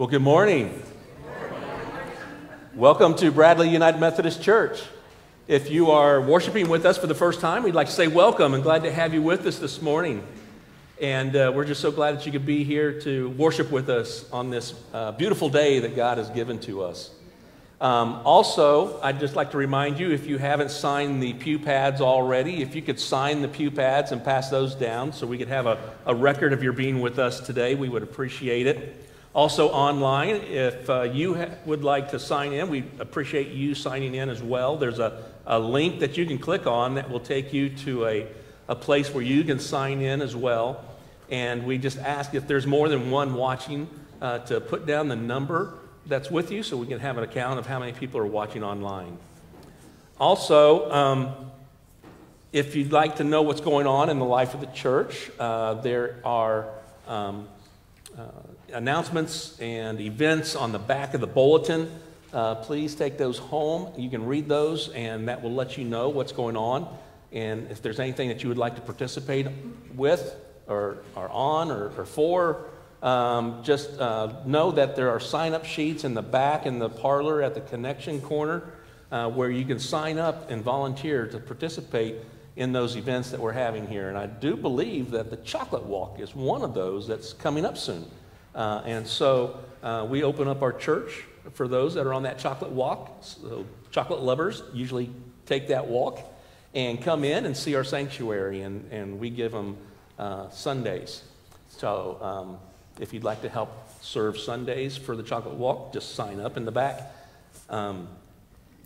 Well, good morning. Welcome to Bradley United Methodist Church. If you are worshiping with us for the first time, we'd like to say welcome and glad to have you with us this morning. And uh, we're just so glad that you could be here to worship with us on this uh, beautiful day that God has given to us. Um, also, I'd just like to remind you if you haven't signed the pew pads already, if you could sign the pew pads and pass those down so we could have a, a record of your being with us today, we would appreciate it. Also, online, if uh, you would like to sign in, we appreciate you signing in as well. There's a, a link that you can click on that will take you to a, a place where you can sign in as well. And we just ask if there's more than one watching uh, to put down the number that's with you so we can have an account of how many people are watching online. Also, um, if you'd like to know what's going on in the life of the church, uh, there are um, uh, announcements and events on the back of the bulletin. Uh, please take those home. You can read those, and that will let you know what's going on. And if there's anything that you would like to participate with, or, or on, or, or for, um, just uh, know that there are sign up sheets in the back in the parlor at the connection corner uh, where you can sign up and volunteer to participate in those events that we're having here. And I do believe that the chocolate walk is one of those that's coming up soon. Uh, and so uh, we open up our church for those that are on that chocolate walk. So chocolate lovers usually take that walk and come in and see our sanctuary, and, and we give them uh, sundaes. So um, if you'd like to help serve sundaes for the chocolate walk, just sign up in the back. Um,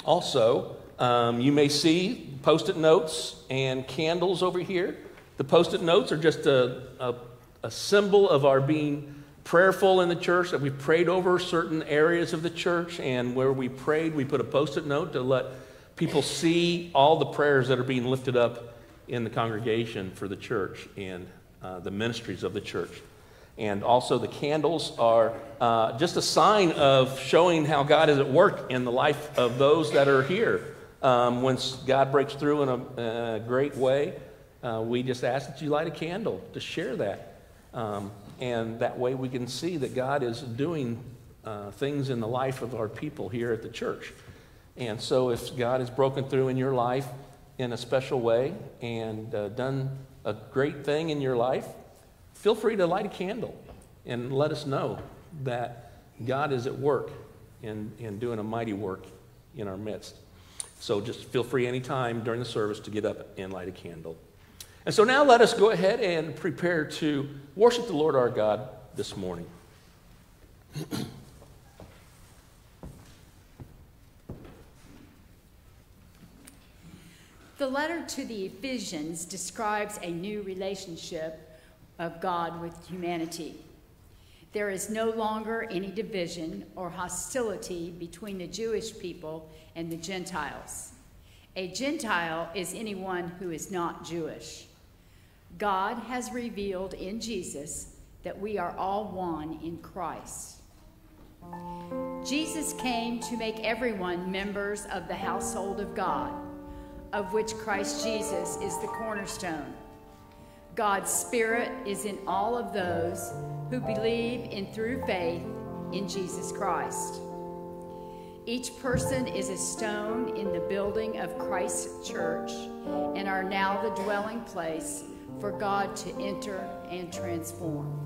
also, um, you may see post it notes and candles over here. The post it notes are just a, a, a, symbol of our being prayerful in the church, that we've prayed over certain areas of the church, and where we prayed, we put a post it note to let people see all the prayers that are being lifted up in the congregation for the church and uh, the ministries of the church. And also, the candles are uh, just a sign of showing how God is at work in the life of those that are here. Um, when God breaks through in a, a great way, uh, we just ask that you light a candle to share that. Um, and that way we can see that God is doing uh, things in the life of our people here at the church. And so, if God has broken through in your life in a special way and uh, done a great thing in your life, feel free to light a candle and let us know that God is at work and, in doing a mighty work in our midst. So just feel free anytime during the service to get up and light a candle. And so now let us go ahead and prepare to worship the Lord our God this morning. The letter to the Ephesians describes a new relationship of God with humanity. There is no longer any division or hostility between the Jewish people and the Gentiles. A Gentile is anyone who is not Jewish. God has revealed in Jesus that we are all one in Christ. Jesus came to make everyone members of the household of God, of which Christ Jesus is the cornerstone. God's Spirit is in all of those who believe in through faith in Jesus Christ. Each person is a stone in the building of Christ's church and are now the dwelling place for God to enter and transform.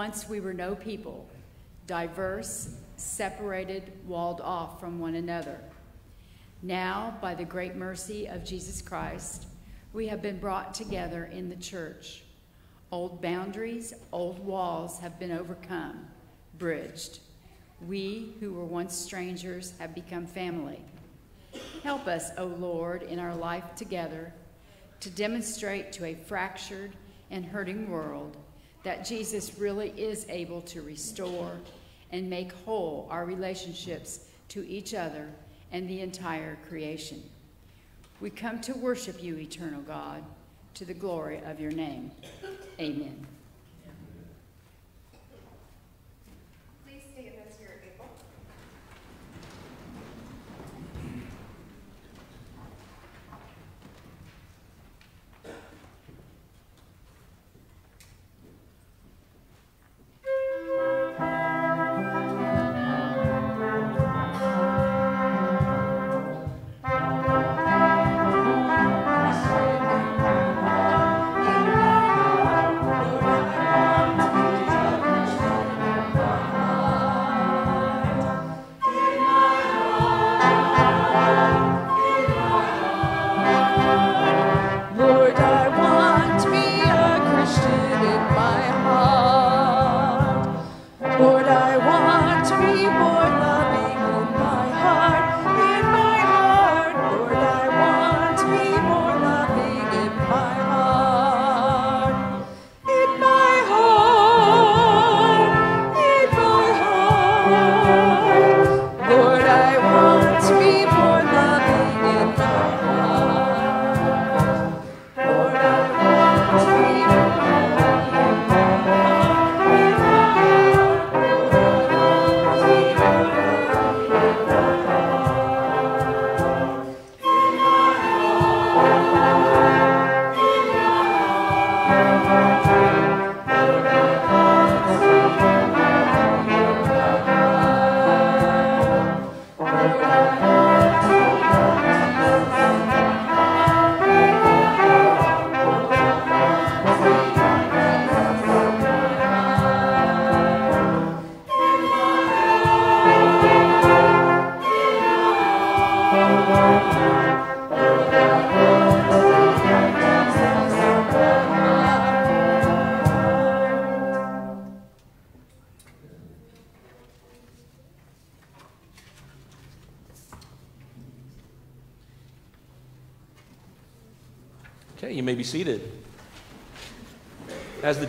Once we were no people, diverse, separated, walled off from one another. Now, by the great mercy of Jesus Christ, we have been brought together in the church. Old boundaries, old walls have been overcome, bridged. We who were once strangers have become family. Help us, O Lord, in our life together to demonstrate to a fractured and hurting world that Jesus really is able to restore and make whole our relationships to each other and the entire creation. We come to worship you, eternal God, to the glory of your name. Amen.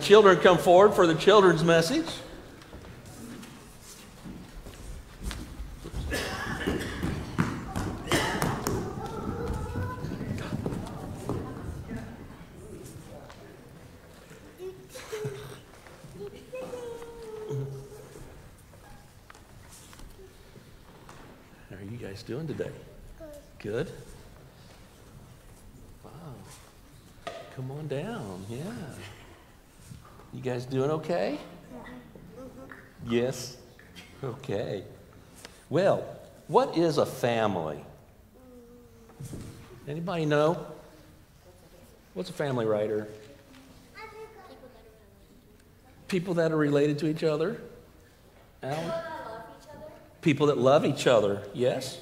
Children come forward for the children's message, How are you guys doing today? Good. Wow. Come on down. Yeah. You guys doing okay? Yes. Okay. Well, what is a family? Anybody know? What's a family writer? People that are related to each other. Alan? People that love each other. Yes.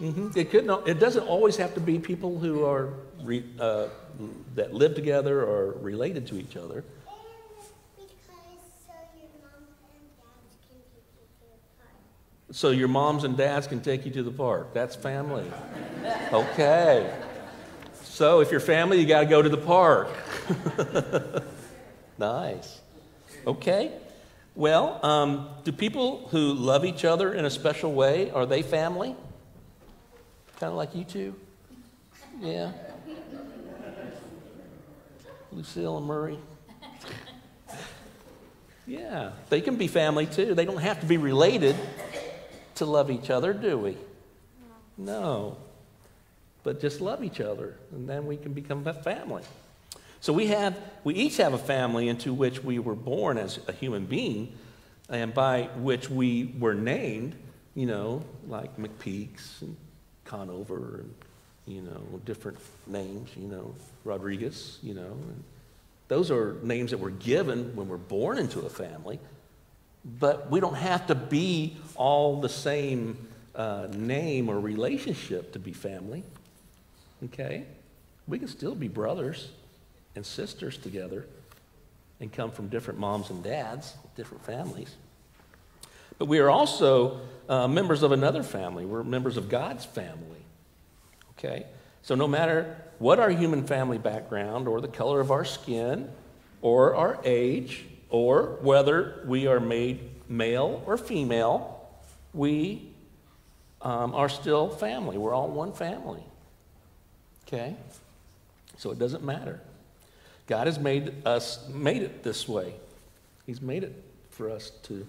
Mm-hmm. It could not, It doesn't always have to be people who are re, uh, that live together or related to each other. So your moms and dads can take you to the park. That's family. Okay. So if you're family, you got to go to the park. nice. Okay. Well, um, do people who love each other in a special way, are they family? Kind of like you two? Yeah. Lucille and Murray? Yeah, they can be family too. They don't have to be related to love each other, do we? No. But just love each other, and then we can become a family. So we have, we each have a family into which we were born as a human being, and by which we were named, you know, like McPeeks and Conover and, you know, different names, you know, Rodriguez, you know, Those are names that were given when we're born into a family. But we don't have to be all the same uh, name or relationship to be family. Okay? We can still be brothers and sisters together and come from different moms and dads, different families. But we are also uh, members of another family. We're members of God's family. Okay? So no matter what our human family background or the color of our skin or our age or whether we are made male or female, we um, are still family. We're all one family. Okay? So it doesn't matter. God has made us made it this way. He's made it for us to,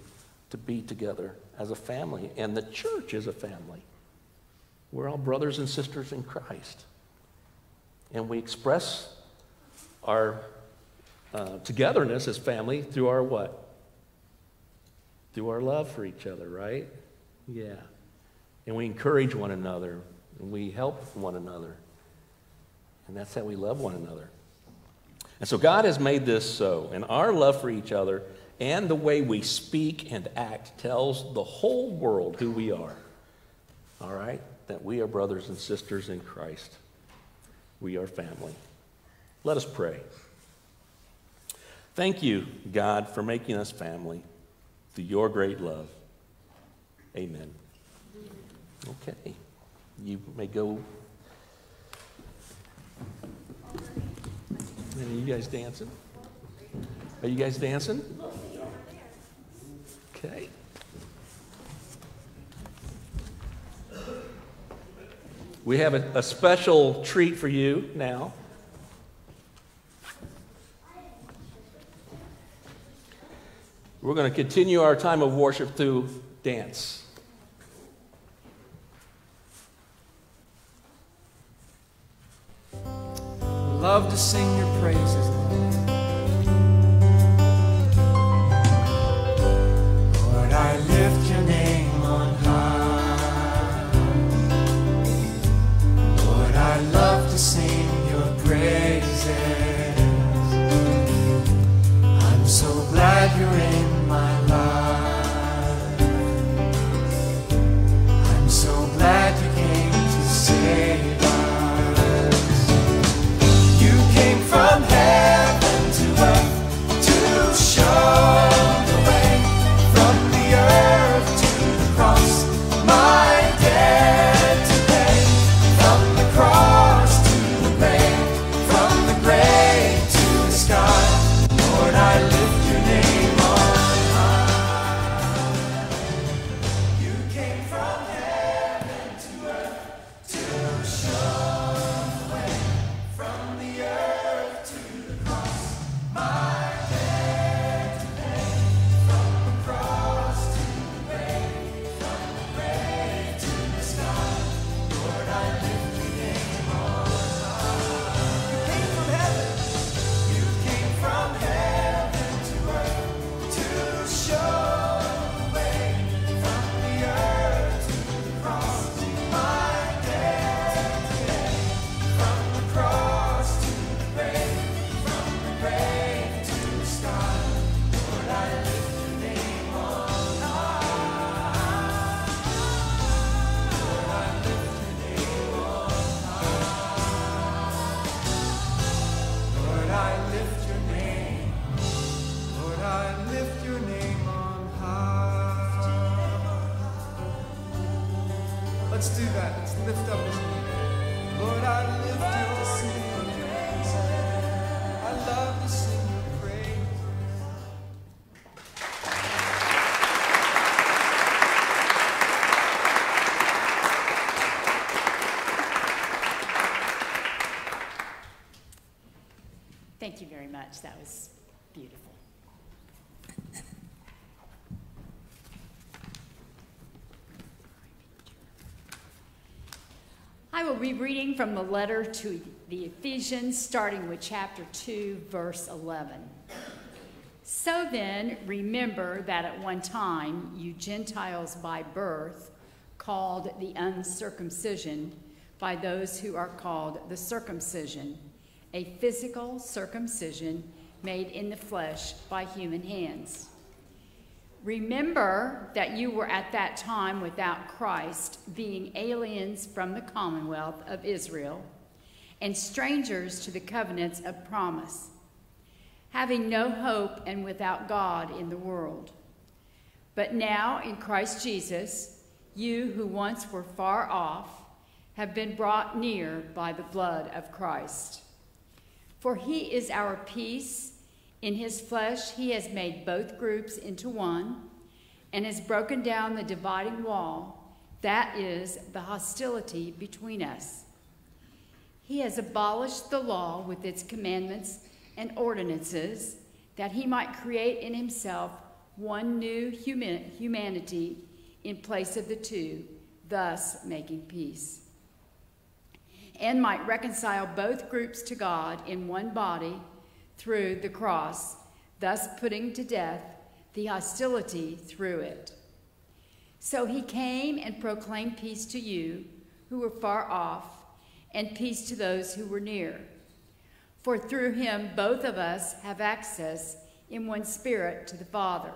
to be together as a family. And the church is a family. We're all brothers and sisters in Christ. And we express our uh, togetherness as family through our what? Through our love for each other, right? Yeah. And we encourage one another, and we help one another. And that's how we love one another. And so God has made this so, and our love for each other and the way we speak and act tells the whole world who we are. All right? That we are brothers and sisters in Christ. We are family. Let us pray. Thank you, God, for making us family through your great love. Amen. Okay. You may go. Are you guys dancing? Are you guys dancing? Okay. We have a, a special treat for you now. We're going to continue our time of worship through dance. Love to sing your praises, Lord. I lift your name on high. Lord, I love to sing your praises. I'm so glad you're in reading from the letter to the Ephesians, starting with chapter 2, verse 11. So then, remember that at one time you Gentiles by birth, called the uncircumcision by those who are called the circumcision, a physical circumcision made in the flesh by human hands. Remember that you were at that time without Christ, being aliens from the commonwealth of Israel and strangers to the covenants of promise, having no hope and without God in the world. But now in Christ Jesus, you who once were far off have been brought near by the blood of Christ. For he is our peace. In his flesh, he has made both groups into one and has broken down the dividing wall, that is, the hostility between us. He has abolished the law with its commandments and ordinances, that he might create in himself one new human- humanity in place of the two, thus making peace. And might reconcile both groups to God in one body through the cross, thus putting to death the hostility through it. So he came and proclaimed peace to you who were far off, and peace to those who were near. For through him both of us have access in one spirit to the Father.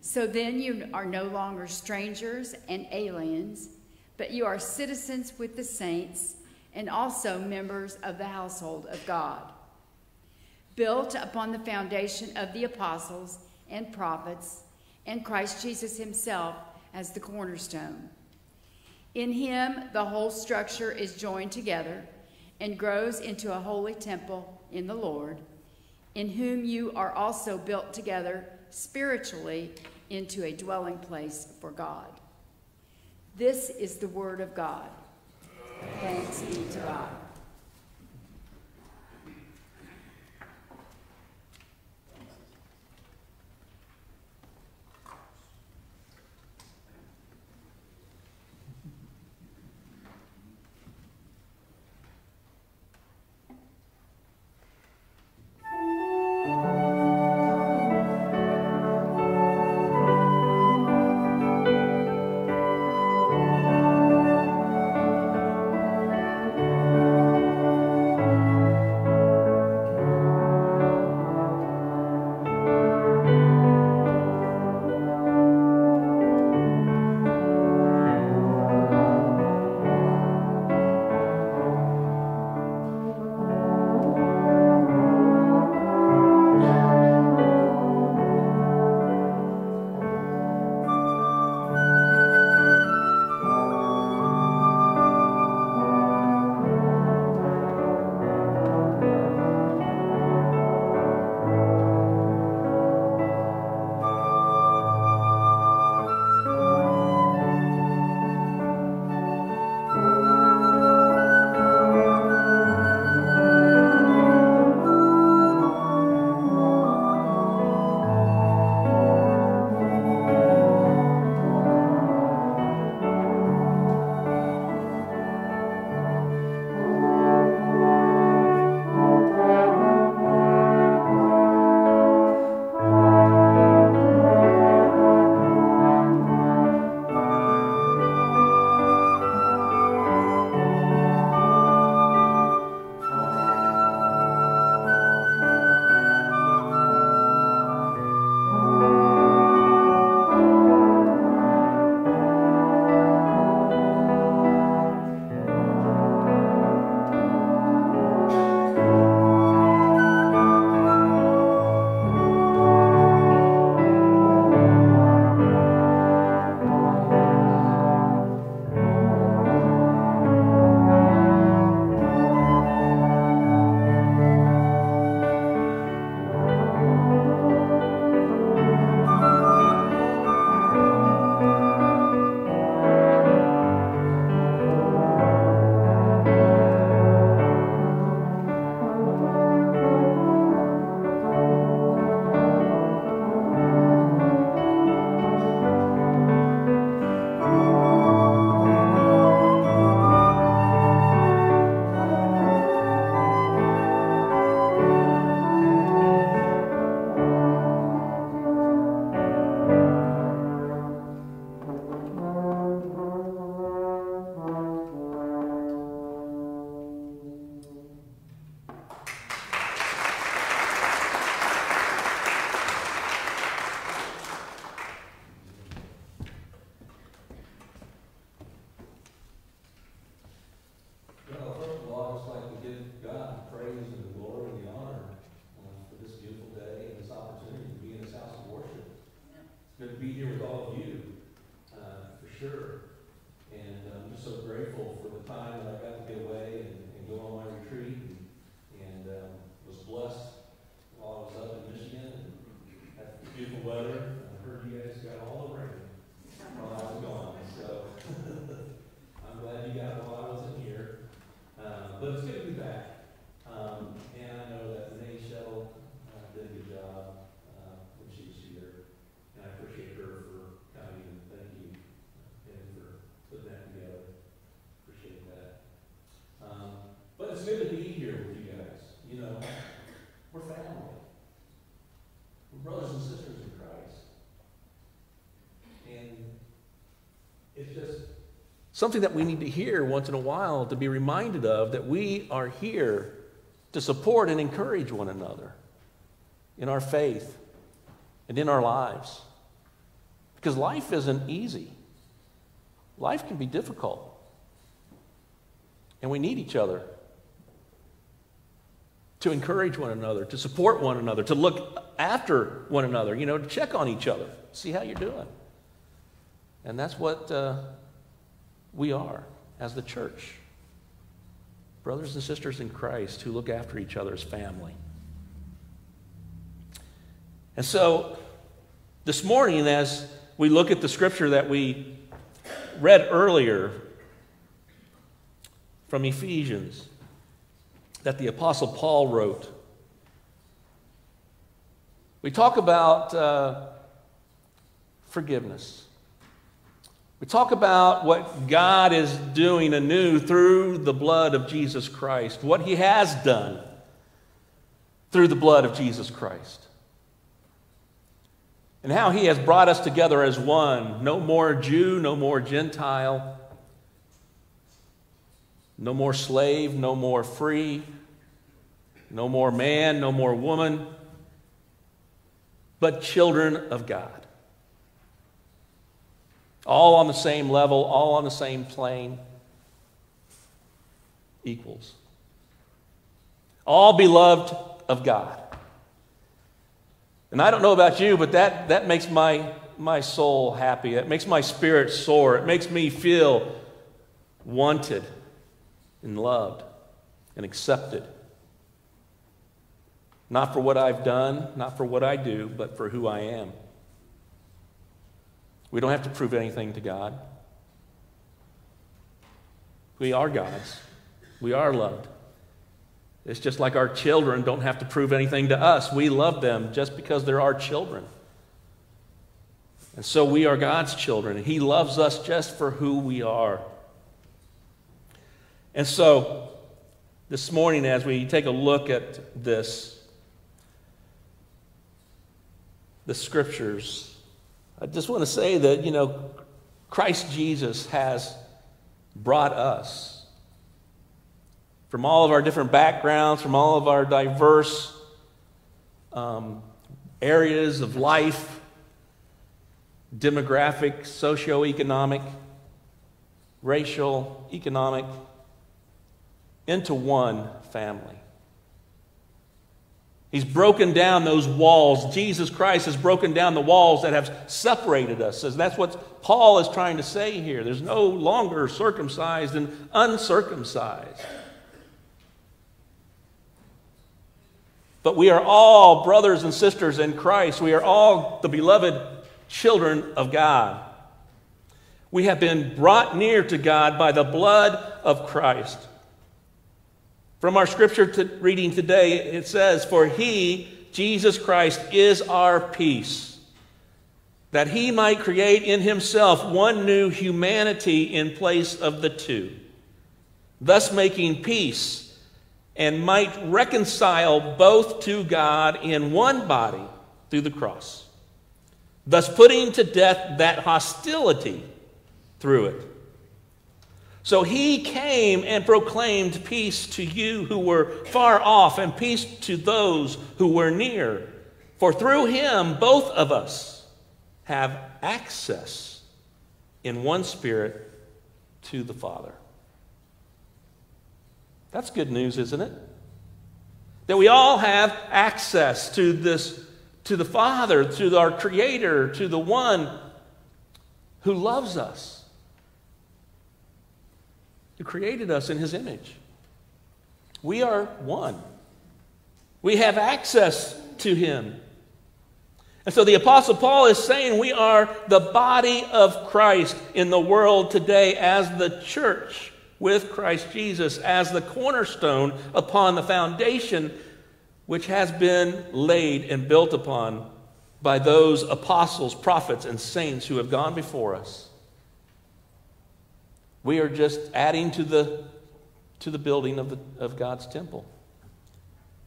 So then you are no longer strangers and aliens, but you are citizens with the saints and also members of the household of God, built upon the foundation of the apostles and prophets, and Christ Jesus himself as the cornerstone. In him, the whole structure is joined together and grows into a holy temple in the Lord, in whom you are also built together spiritually into a dwelling place for God. This is the word of God. Thanks be to God. Something that we need to hear once in a while to be reminded of that we are here to support and encourage one another in our faith and in our lives. Because life isn't easy, life can be difficult. And we need each other to encourage one another, to support one another, to look after one another, you know, to check on each other, see how you're doing. And that's what uh, we are as the church brothers and sisters in Christ who look after each other as family. And so, this morning, as we look at the scripture that we read earlier from Ephesians, that the Apostle Paul wrote, we talk about uh, forgiveness. We talk about what God is doing anew through the blood of Jesus Christ, what He has done through the blood of Jesus Christ, and how He has brought us together as one no more Jew, no more Gentile, no more slave, no more free, no more man, no more woman, but children of God all on the same level, all on the same plane, equals. All beloved of God. And I don't know about you, but that, that makes my, my soul happy. It makes my spirit soar. It makes me feel wanted and loved and accepted. Not for what I've done, not for what I do, but for who I am. We don't have to prove anything to God. We are God's. We are loved. It's just like our children don't have to prove anything to us. We love them just because they're our children. And so we are God's children, He loves us just for who we are. And so, this morning, as we take a look at this, the scriptures, I just want to say that, you know, Christ Jesus has brought us from all of our different backgrounds, from all of our diverse um, areas of life, demographic, socioeconomic, racial, economic, into one family. He's broken down those walls. Jesus Christ has broken down the walls that have separated us. That's what Paul is trying to say here. There's no longer circumcised and uncircumcised. But we are all brothers and sisters in Christ. We are all the beloved children of God. We have been brought near to God by the blood of Christ. From our scripture to reading today, it says, For he, Jesus Christ, is our peace, that he might create in himself one new humanity in place of the two, thus making peace, and might reconcile both to God in one body through the cross, thus putting to death that hostility through it so he came and proclaimed peace to you who were far off and peace to those who were near. For through him, both of us have access in one spirit to the Father. That's good news, isn't it? That we all have access to this, to the Father, to our Creator, to the one who loves us who created us in his image. We are one. We have access to him. And so the Apostle Paul is saying we are the body of Christ in the world today as the church with Christ Jesus as the cornerstone upon the foundation which has been laid and built upon by those apostles, prophets, and saints who have gone before us. We are just adding to the, to the building of, the, of God's temple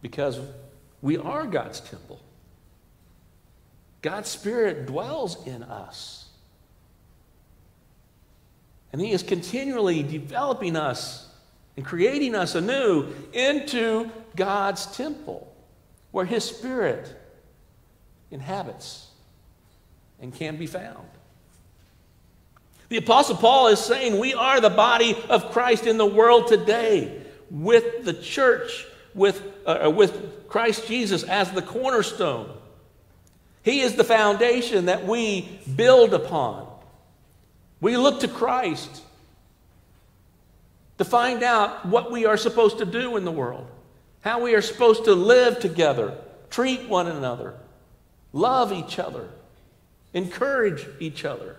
because we are God's temple. God's Spirit dwells in us. And He is continually developing us and creating us anew into God's temple where His Spirit inhabits and can be found. The Apostle Paul is saying we are the body of Christ in the world today with the church, with, uh, uh with Christ Jesus as the cornerstone. He is the foundation that we build upon. We look to Christ to find out what we are supposed to do in the world, how we are supposed to live together, treat one another, love each other, encourage each other.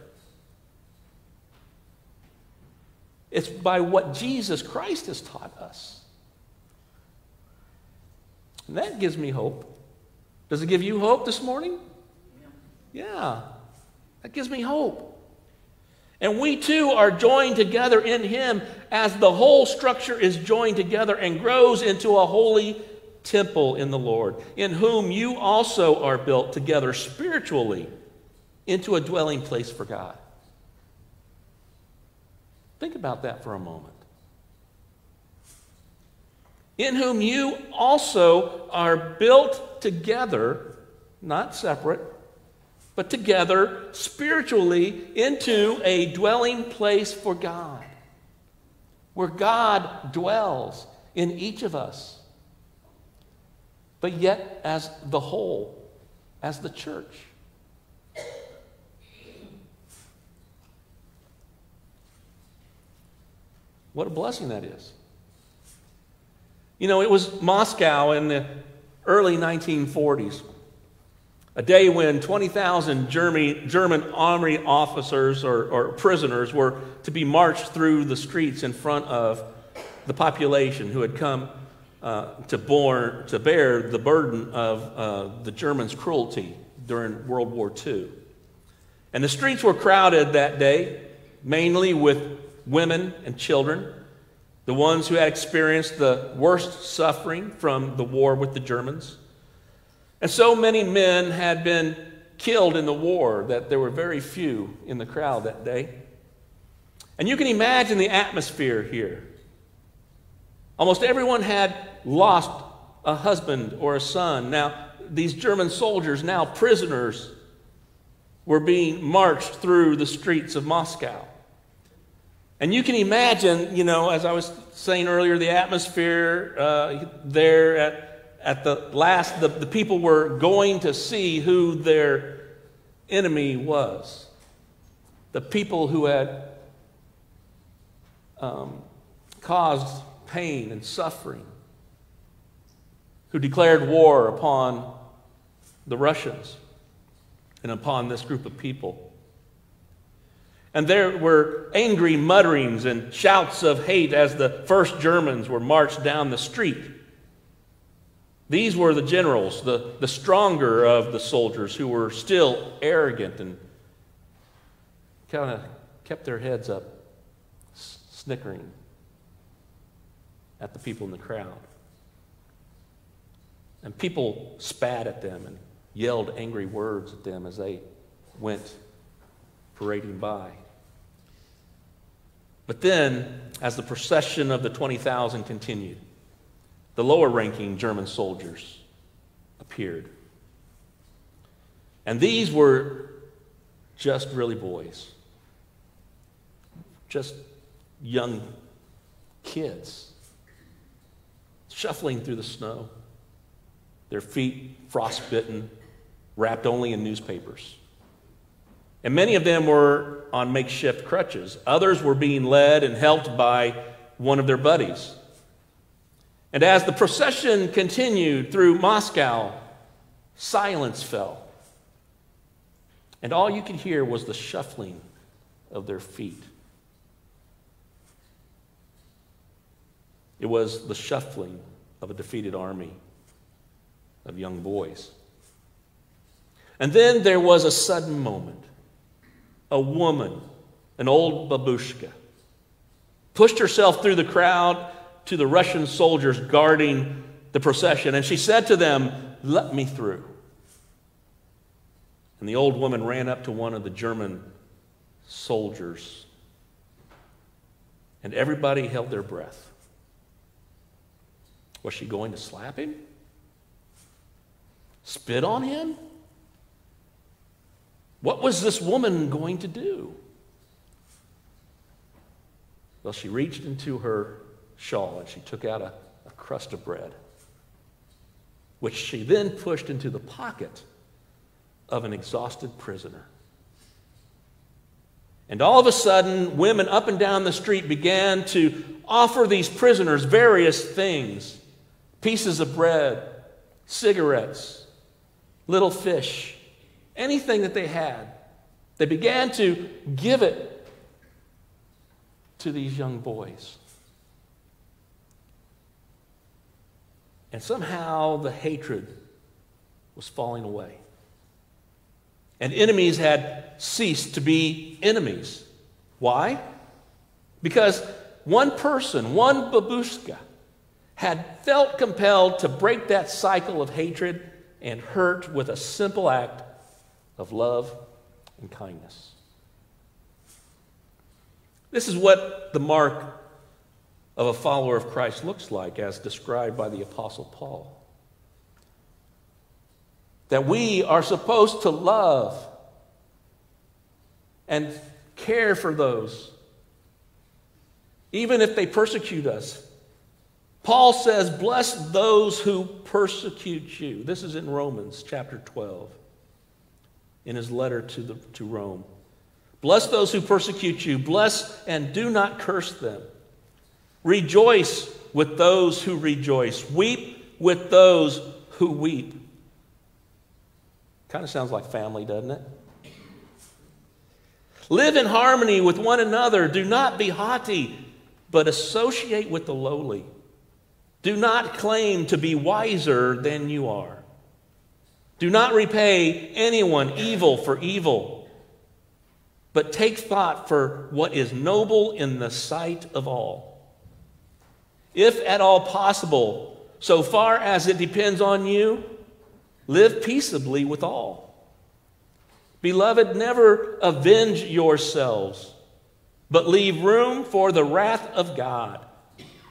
It's by what Jesus Christ has taught us. And that gives me hope. Does it give you hope this morning? Yeah, that gives me hope. And we too are joined together in Him as the whole structure is joined together and grows into a holy temple in the Lord, in whom you also are built together spiritually into a dwelling place for God. Think about that for a moment. In whom you also are built together, not separate, but together spiritually into a dwelling place for God, where God dwells in each of us, but yet as the whole, as the church. What a blessing that is. You know, it was Moscow in the early 1940s a day when 20,000 German German army officers or, or, prisoners were to be marched through the streets in front of the population who had come uh, to, born, to bear the burden of uh, the Germans' cruelty during World War II. And the streets were crowded that day, mainly with women and children, the ones who had experienced the worst suffering from the war with the Germans. And so many men had been killed in the war that there were very few in the crowd that day. And you can imagine the atmosphere here. Almost everyone had lost a husband or a son. Now, these German soldiers, now prisoners, were being marched through the streets of Moscow. And you can imagine, you know, as I was saying earlier, the atmosphere uh, there at at the last, the, the people were going to see who their enemy was. The people who had um, caused pain and suffering, who declared war upon the Russians and upon this group of people. And there were angry mutterings and shouts of hate as the first Germans were marched down the street. These were the generals, the, the stronger of the soldiers who were still arrogant and kind of kept their heads up, snickering at the people in the crowd. And people spat at them and yelled angry words at them as they went parading by. But then, as the procession of the 20,000 continued, the lower ranking German soldiers appeared. And these were just really boys, just young kids, shuffling through the snow, their feet frostbitten, wrapped only in newspapers. And many of them were on makeshift crutches. Others were being led and helped by one of their buddies. And as the procession continued through Moscow, silence fell. And all you could hear was the shuffling of their feet. It was the shuffling of a defeated army of young boys. And then there was a sudden moment. A woman, an old babushka, pushed herself through the crowd to the Russian soldiers guarding the procession, and she said to them, Let me through. And the old woman ran up to one of the German soldiers, and everybody held their breath. Was she going to slap him? Spit on him? What was this woman going to do? Well, she reached into her shawl and she took out a, a crust of bread, which she then pushed into the pocket of an exhausted prisoner. And all of a sudden, women up and down the street began to offer these prisoners various things pieces of bread, cigarettes, little fish, anything that they had. They began to give it to these young boys. And somehow the hatred was falling away. And enemies had ceased to be enemies. Why? Because one person, one babushka, had felt compelled to break that cycle of hatred and hurt with a simple act of love and kindness. This is what the mark of a follower of Christ looks like, as described by the Apostle Paul. That we are supposed to love and care for those, even if they persecute us. Paul says, Bless those who persecute you. This is in Romans chapter 12, in his letter to, the, to Rome. Bless those who persecute you. Bless and do not curse them. Rejoice with those who rejoice. Weep with those who weep. Kind of sounds like family, doesn't it? Live in harmony with one another. Do not be haughty, but associate with the lowly. Do not claim to be wiser than you are. Do not repay anyone evil for evil, but take thought for what is noble in the sight of all. If at all possible, so far as it depends on you, live peaceably with all. Beloved, never avenge yourselves, but leave room for the wrath of God.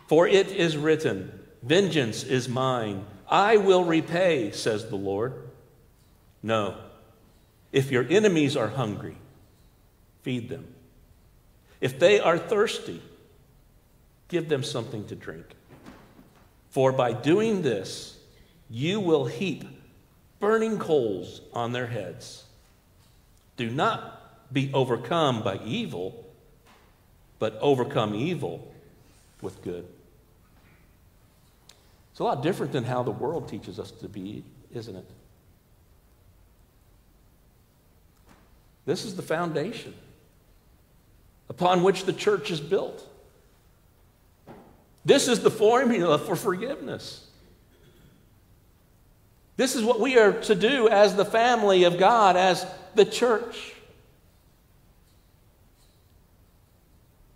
For it is written, Vengeance is mine, I will repay, says the Lord. No. If your enemies are hungry, feed them. If they are thirsty, give them something to drink. For by doing this, you will heap burning coals on their heads. Do not be overcome by evil, but overcome evil with good. It's a lot different than how the world teaches us to be, isn't it? This is the foundation upon which the church is built. This is the formula for forgiveness. This is what we are to do as the family of God, as the church.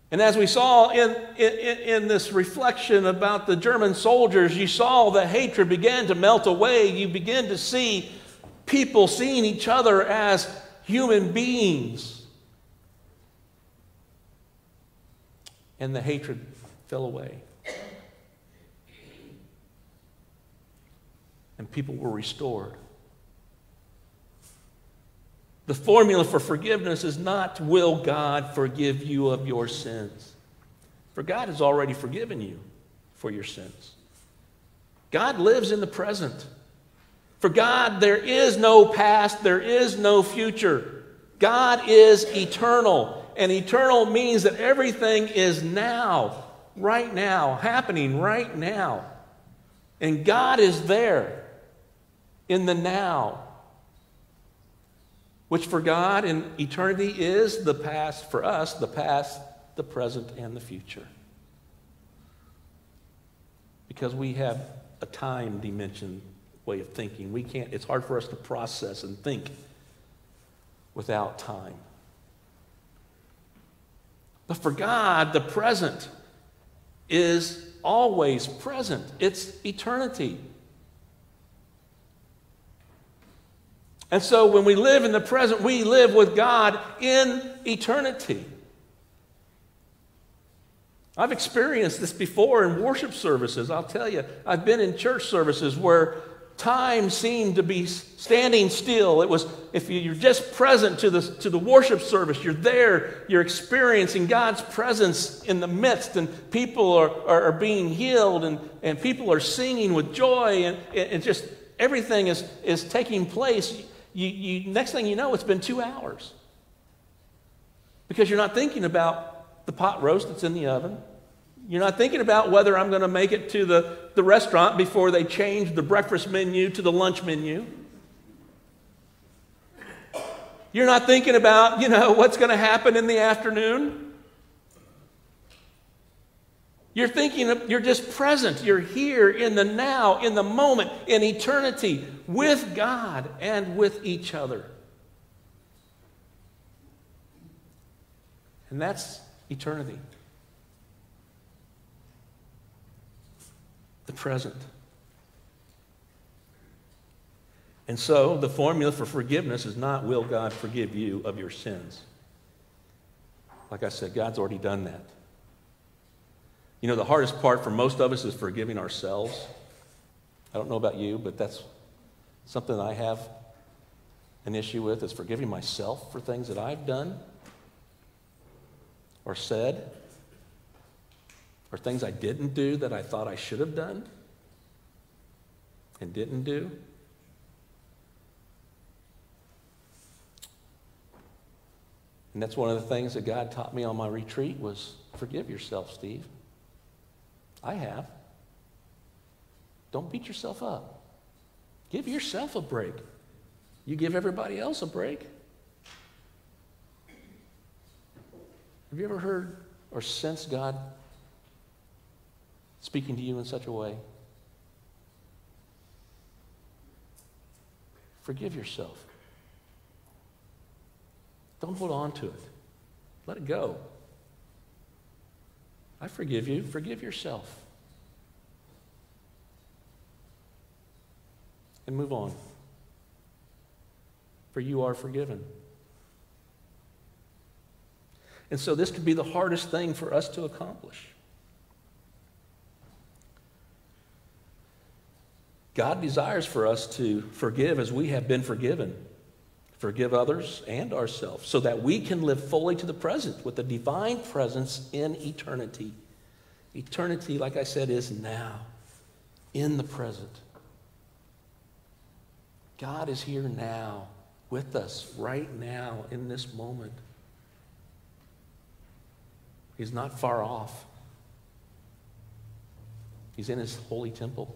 And as we saw in, in, in, this reflection about the German soldiers, you saw the hatred began to melt away. You begin to see people seeing each other as human beings. And the hatred fell away. And people were restored. The formula for forgiveness is not will God forgive you of your sins. For God has already forgiven you for your sins. God lives in the present. For God, there is no past, there is no future. God is eternal. And eternal means that everything is now, right now, happening right now. And God is there in the now which for God in eternity is the past, for us, the past, the present, and the future. because we have a time dimension way of thinking. We can't, it's hard for us to process and think without time. But for God, the present is always present, it's eternity. And so when we live in the present, we live with God in eternity. I've experienced this before in worship services. I'll tell you, I've been in church services where time seemed to be standing still. It was, if you're just present to the, to the worship service, you're there, you're experiencing God's presence in the midst, and people are, are, are being healed, and, and people are singing with joy, and, and just everything is, is taking place. You, you, next thing you know, it's been two hours. Because you're not thinking about the pot roast that's in the oven. You're not thinking about whether I'm going to make it to the, the restaurant before they change the breakfast menu to the lunch menu. You're not thinking about, you know, what's going to happen in the afternoon. You're thinking, of, you're just present. You're here in the now, in the moment, in eternity, with God and with each other. And that's eternity. The present. And so the formula for forgiveness is not will God forgive you of your sins. Like I said, God's already done that. You know, the hardest part for most of us is forgiving ourselves. I don't know about you, but that's something I have an issue with is forgiving myself for things that I've done or said or things I didn't do that I thought I should have done and didn't do. And that's one of the things that God taught me on my retreat was forgive yourself, Steve. I have. Don't beat yourself up. Give yourself a break. You give everybody else a break. Have you ever heard or sensed God speaking to you in such a way? Forgive yourself. Don't hold on to it. Let it go. I forgive you. Forgive yourself. And move on. For you are forgiven. And so this could be the hardest thing for us to accomplish. God desires for us to forgive as we have been forgiven, forgive others and ourselves, so that we can live fully to the present with the divine presence in eternity. Eternity, like I said, is now, in the present. God is here now, with us, right now, in this moment. He's not far off. He's in his holy temple.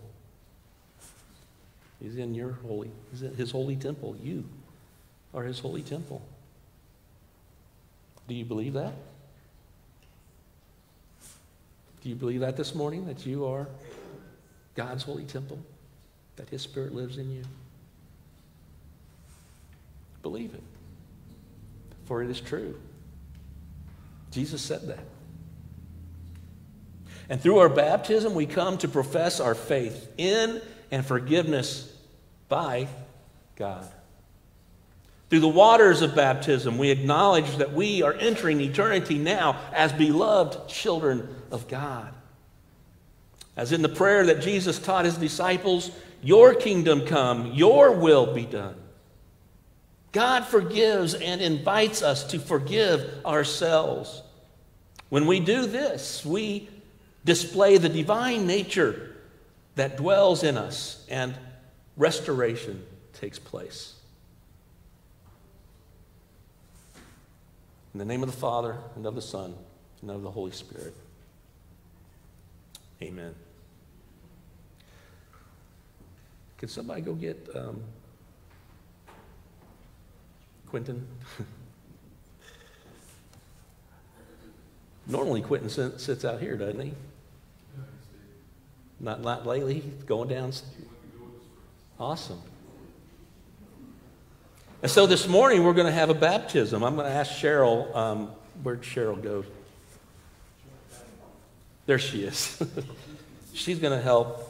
He's in your holy, he's in his holy temple. You are his holy temple. Do you believe that? Do you believe that this morning, that you are God's holy temple, that his spirit lives in you? Believe it, for it is true. Jesus said that. And through our baptism, we come to profess our faith in and forgiveness by God. Through the waters of baptism, we acknowledge that we are entering eternity now as beloved children of God. As in the prayer that Jesus taught his disciples, Your kingdom come, Your will be done. God forgives and invites us to forgive ourselves. When we do this, we display the divine nature that dwells in us, and restoration takes place. In the name of the Father, and of the Son, and of the Holy Spirit. Amen. Can somebody go get um, Quentin? Normally, Quentin sits out here, doesn't he? Not, not lately? Going down? Awesome. And so this morning we're going to have a baptism. I'm going to ask Cheryl, um, where'd Cheryl go? There she is. She's going to help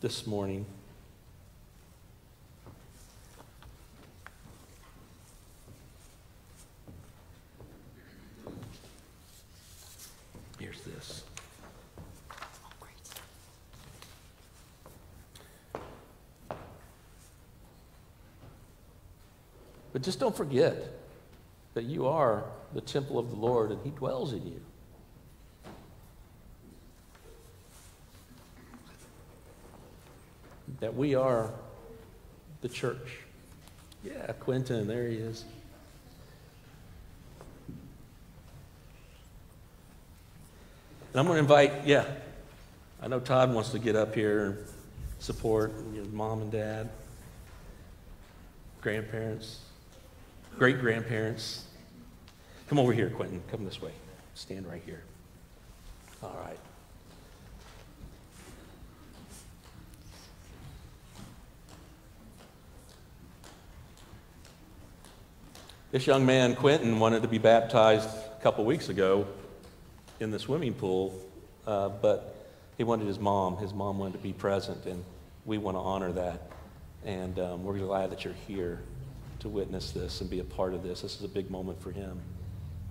this morning. Here's this. But just don't forget that you are the temple of the Lord and He dwells in you. That we are the church. Yeah, Quentin, there he is. And I'm going to invite, yeah, I know Todd wants to get up here and support your mom and dad, grandparents, great grandparents. Come over here, Quentin. Come this way. Stand right here. All right. This young man, Quentin, wanted to be baptized a couple weeks ago in the swimming pool, uh, but he wanted his mom. His mom wanted to be present, and we want to honor that. And um, we're glad that you're here to witness this and be a part of this. This is a big moment for him,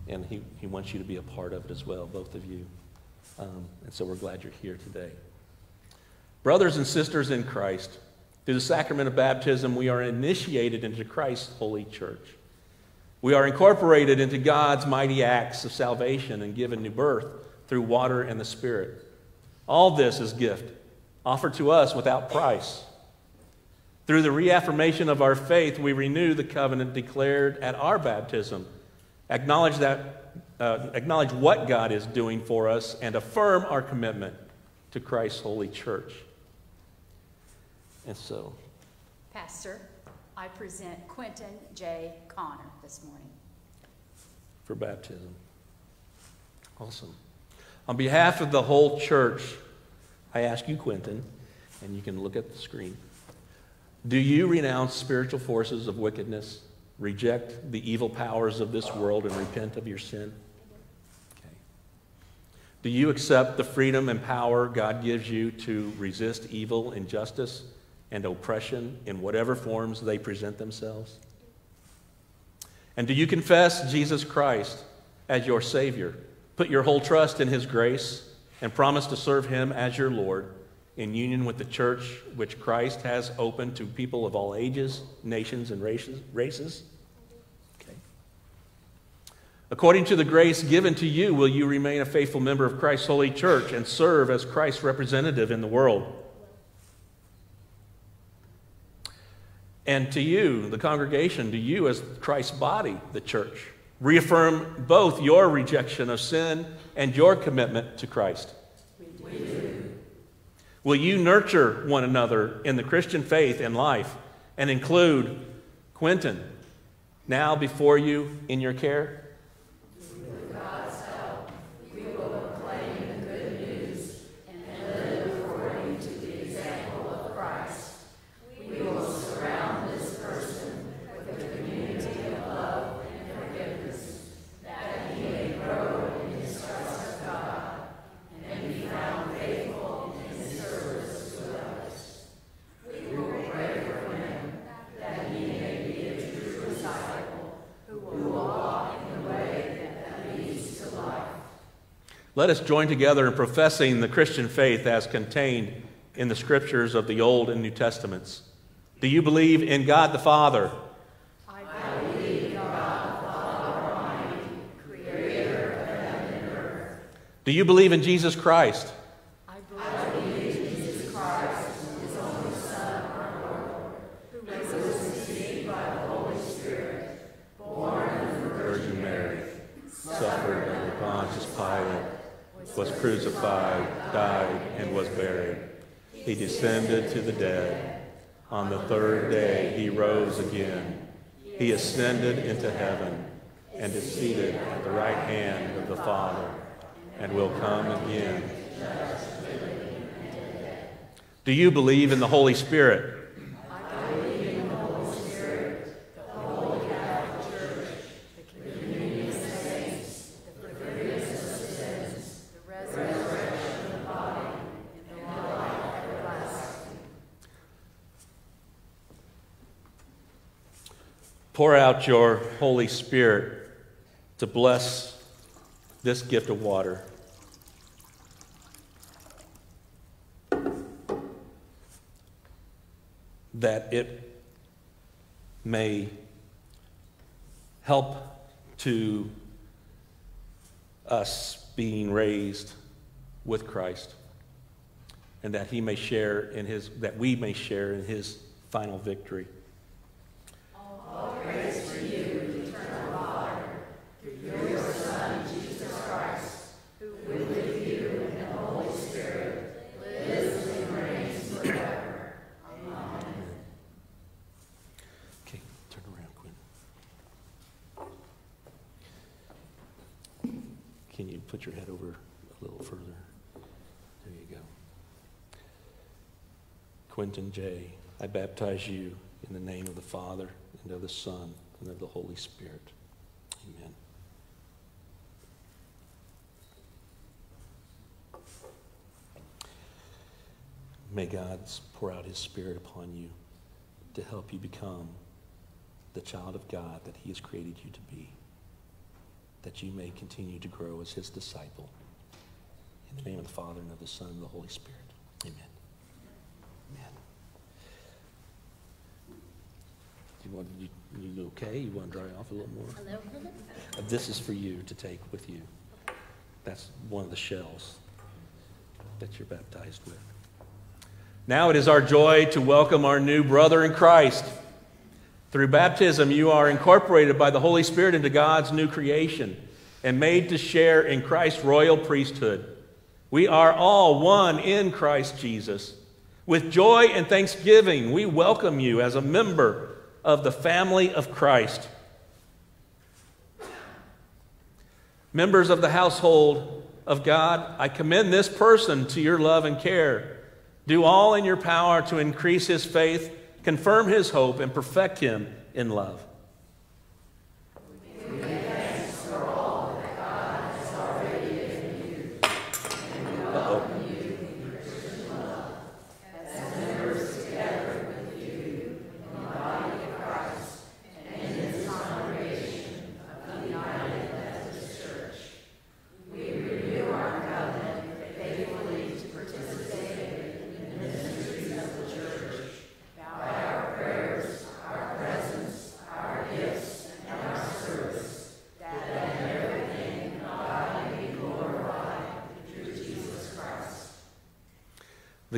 and he, he wants you to be a part of it as well, both of you. Um, and so we're glad you're here today. Brothers and sisters in Christ, through the sacrament of baptism, we are initiated into Christ's holy church. We are incorporated into God's mighty acts of salvation and given new birth through water and the Spirit. All this is gift offered to us without price. Through the reaffirmation of our faith, we renew the covenant declared at our baptism, acknowledge, that, uh, acknowledge what God is doing for us, and affirm our commitment to Christ's holy church. And so, Pastor, I present Quentin J. Connor this morning. for baptism. Awesome. On behalf of the whole church, I ask you, Quentin, and you can look at the screen. Do you renounce spiritual forces of wickedness, reject the evil powers of this world, and repent of your sin? Okay. Do you accept the freedom and power God gives you to resist evil, injustice, and oppression in whatever forms they present themselves? And do you confess Jesus Christ as your Savior? Put your whole trust in His grace and promise to serve Him as your Lord in union with the church which Christ has opened to people of all ages, nations, and races? races? Okay. According to the grace given to you, will you remain a faithful member of Christ's holy church and serve as Christ's representative in the world? And to you, the congregation, to you as Christ's body, the church, reaffirm both your rejection of sin and your commitment to Christ. Will you nurture one another in the Christian faith and life and include Quentin now before you in your care? Let us join together in professing the Christian faith as contained in the scriptures of the Old and New Testaments. Do you believe in God the Father? I believe in God the Father Almighty, creator of heaven and earth. Do you believe in Jesus Christ? I believe in Jesus Christ, his only Son, our Lord, who was conceived by the Holy Spirit, born of the Virgin Mary, suffered under Pontius Pilate, was crucified, died, and was buried. He descended to the dead. On the third day he rose again. He ascended into heaven and is seated at the right hand of the Father and will come again Do you believe in the Holy Spirit? Pour out your Holy Spirit to bless this gift of water. That it may help to us being raised with Christ and that he may share in his that we may share in his final victory. Okay, turn around, Quinn. Can you put your head over a little further? There you go. Quentin J., I baptize you in the name of the Father, and of the Son, and of the Holy Spirit. Amen. May God pour out his Spirit upon you to help you become the child of God that he has created you to be, that you may continue to grow as his disciple. In the name of the Father, and of the Son, and of the Holy Spirit. Amen. You want, you, you okay? You want to dry off a little more? Hello? Uh, This is for you to take with you. That's one of the shells that you're baptized with. Now it is our joy to welcome our new brother in Christ. Through baptism, you are incorporated by the Holy Spirit into God's new creation and made to share in Christ's royal priesthood. We are all one in Christ Jesus. With joy and thanksgiving, we welcome you as a member of the family of Christ. Members of the household of God, I commend this person to your love and care. Do all in your power to increase his faith, confirm his hope, and perfect him in love.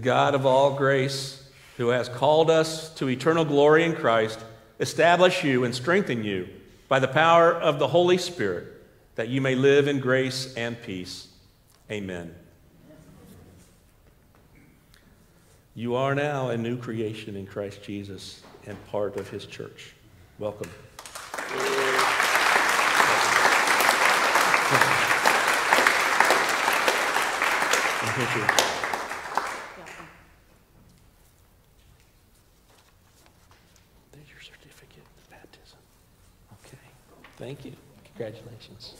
God of all grace, who has called us to eternal glory in Christ, establish you and strengthen you by the power of the Holy Spirit, that you may live in grace and peace. Amen. You are now a new creation in Christ Jesus and part of his church. Welcome. And here's your- There's your certificate of baptism. Okay. Thank you. Congratulations.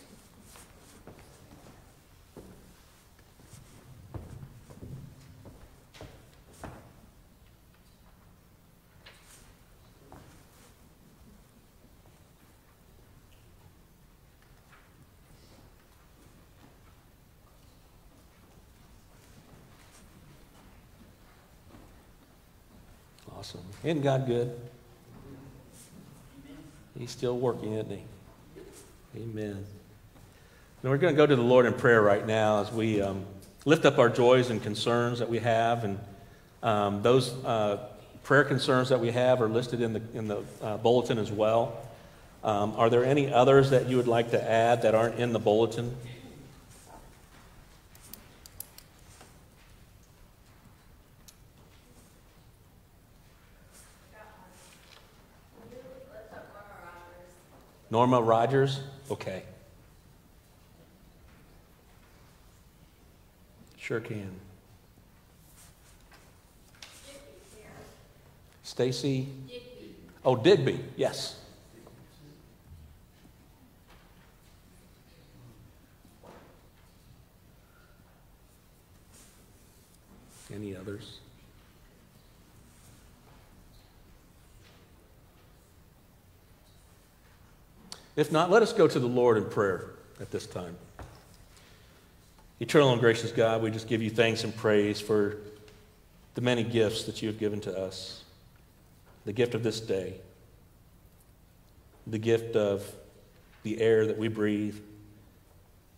Awesome. Isn't God good? He's still working, isn't he? Amen. Now we're going to go to the Lord in prayer right now as we um, lift up our joys and concerns that we have. And um, those uh, prayer concerns that we have are listed in the, in the uh, bulletin as well. Um, are there any others that you would like to add that aren't in the bulletin? Norma Rogers? Okay. Sure can. Stacy? Oh, Digby, yes. Any others? If not, let us go to the Lord in prayer at this time. Eternal and gracious God, we just give you thanks and praise for the many gifts that you have given to us. The gift of this day, the gift of the air that we breathe,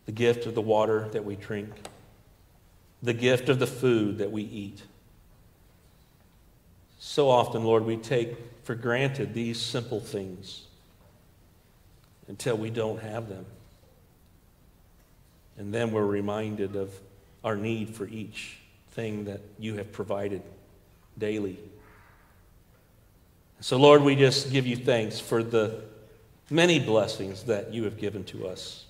the gift of the water that we drink, the gift of the food that we eat. So often, Lord, we take for granted these simple things until we don't have them. And then we're reminded of our need for each thing that you have provided daily. So, Lord, we just give you thanks for the many blessings that you have given to us.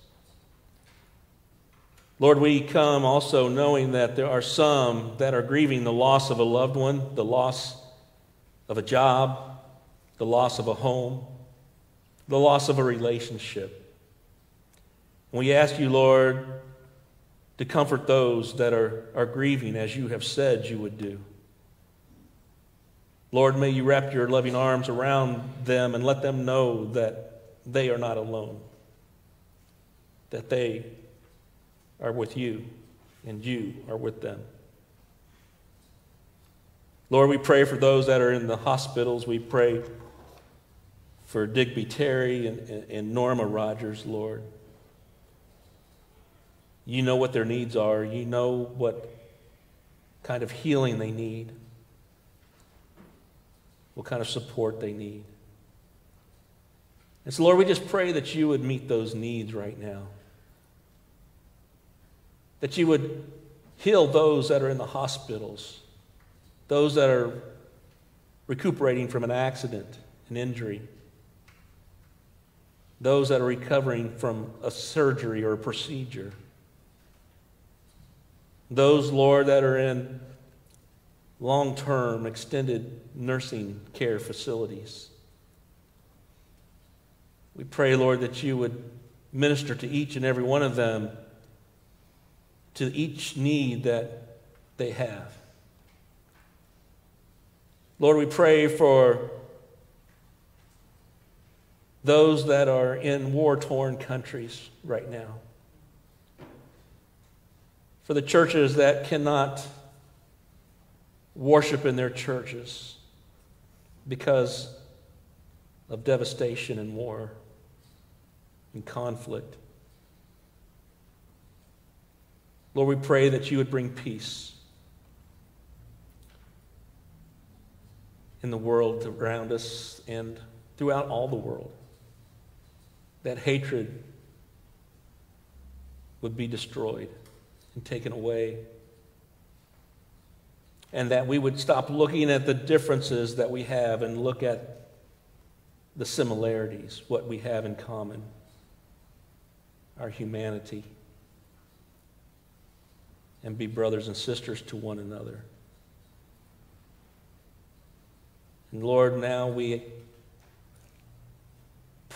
Lord, we come also knowing that there are some that are grieving the loss of a loved one, the loss of a job, the loss of a home, the loss of a relationship. We ask you, Lord, to comfort those that are, are grieving as you have said you would do. Lord, may you wrap your loving arms around them and let them know that they are not alone, that they are with you and you are with them. Lord, we pray for those that are in the hospitals. We pray for Digby Terry and, and Norma Rogers, Lord. You know what their needs are. You know what kind of healing they need, what kind of support they need. And so, Lord, we just pray that you would meet those needs right now. That you would heal those that are in the hospitals, those that are recuperating from an accident, an injury those that are recovering from a surgery or a procedure. Those, Lord, that are in long term, extended nursing care facilities. We pray, Lord, that you would minister to each and every one of them, to each need that they have. Lord, we pray for those that are in war torn countries right now. For the churches that cannot worship in their churches because of devastation and war and conflict. Lord, we pray that you would bring peace in the world around us and throughout all the world that hatred would be destroyed and taken away. And that we would stop looking at the differences that we have and look at the similarities, what we have in common, our humanity, and be brothers and sisters to one another. And Lord, now we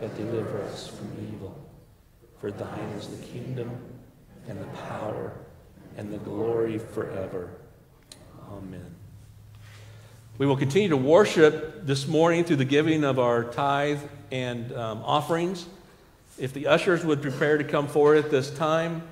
but deliver us from evil. For thine is the kingdom and the power and the glory forever. Amen. We will continue to worship this morning through the giving of our tithe and um, offerings. If the ushers would prepare to come forward at this time.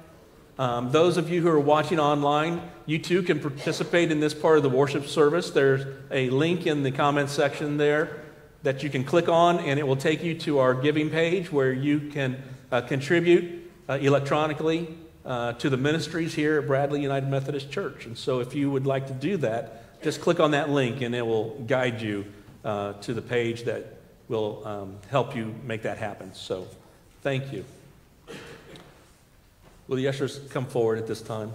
Um, those of you who are watching online, you too can participate in this part of the worship service. There's a link in the comment section there that you can click on, and it will take you to our giving page where you can uh, contribute uh, electronically uh, to the ministries here at Bradley United Methodist Church. And so, if you would like to do that, just click on that link, and it will guide you uh, to the page that will um, help you make that happen. So thank you. Will the ushers come forward at this time?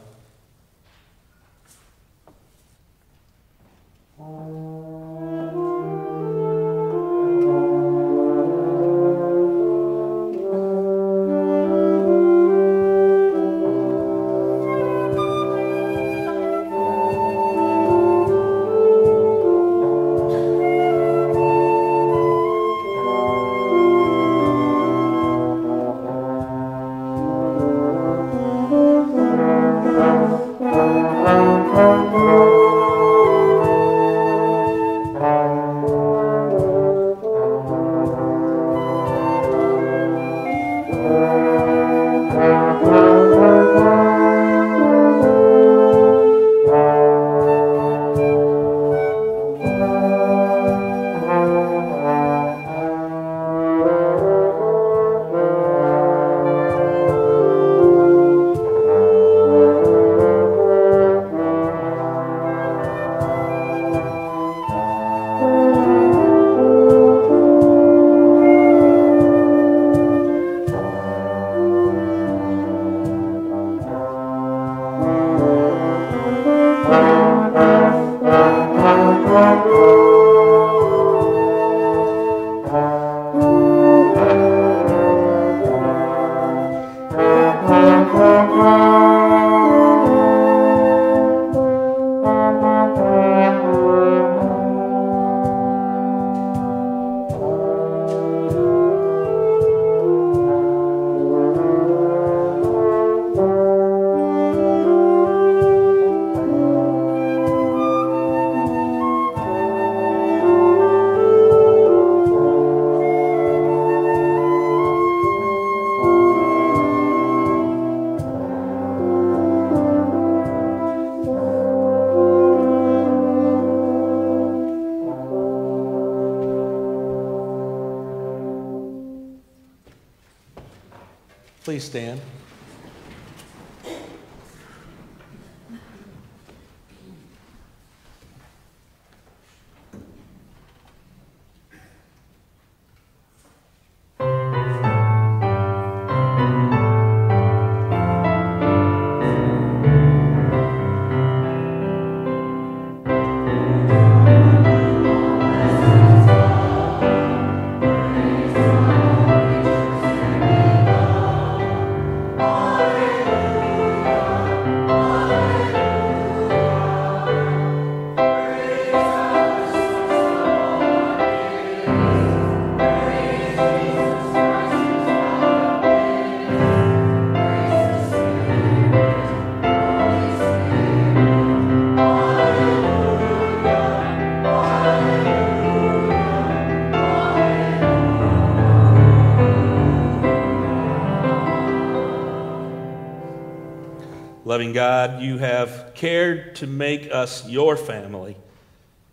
Loving God, you have cared to make us your family,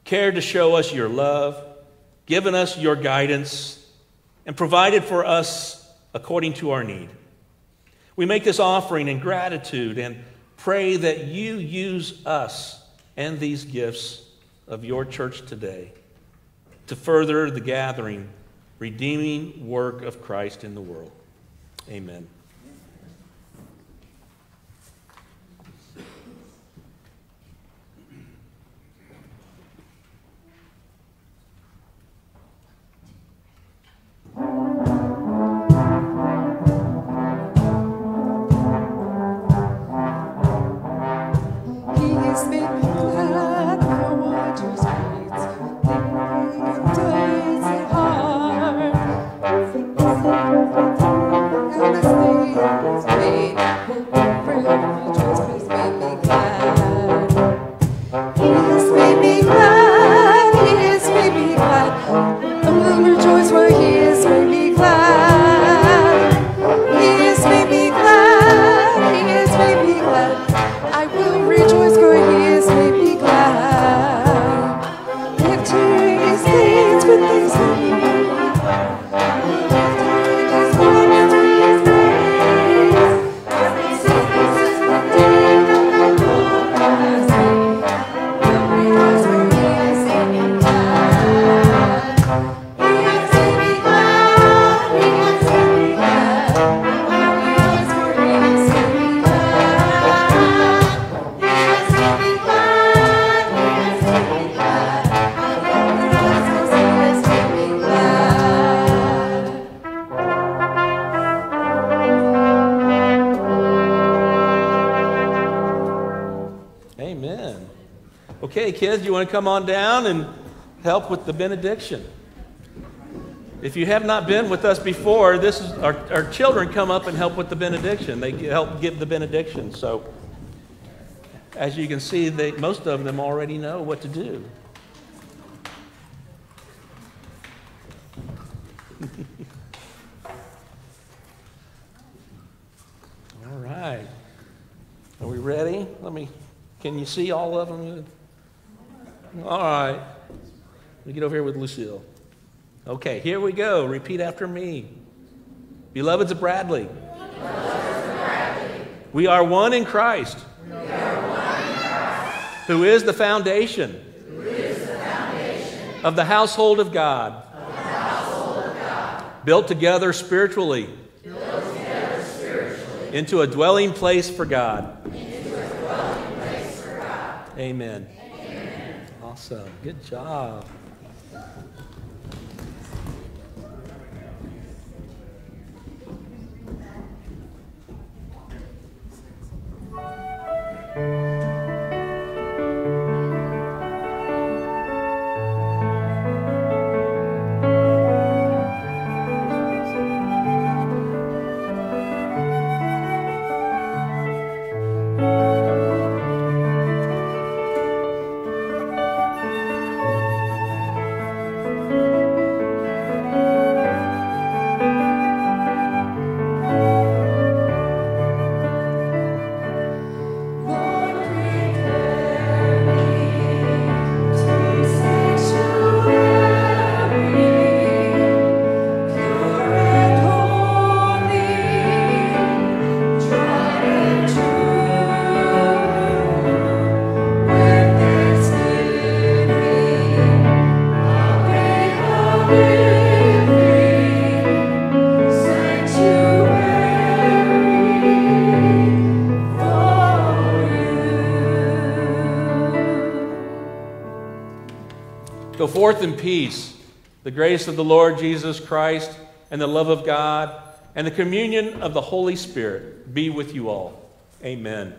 cared to show us your love, given us your guidance, and provided for us according to our need. We make this offering in gratitude and pray that you use us and these gifts of your church today to further the gathering, redeeming work of Christ in the world. Amen. Okay, kids, you want to come on down and help with the benediction? If you have not been with us before, this is our, our children come up and help with the benediction. They help give the benediction. So, as you can see, they, most of them already know what to do. all right. Are we ready? Let me, can you see all of them? All right. Me get over here with Lucille. Okay, here we go. Repeat after me. Beloveds of Bradley. We are one in Christ. Who is the foundation, of the household of God. Built together spiritually. Into a dwelling place for God. Amen. Awesome. Good job. Peace. The grace of the Lord Jesus Christ and the love of God and the communion of the Holy Spirit be with you all. Amen.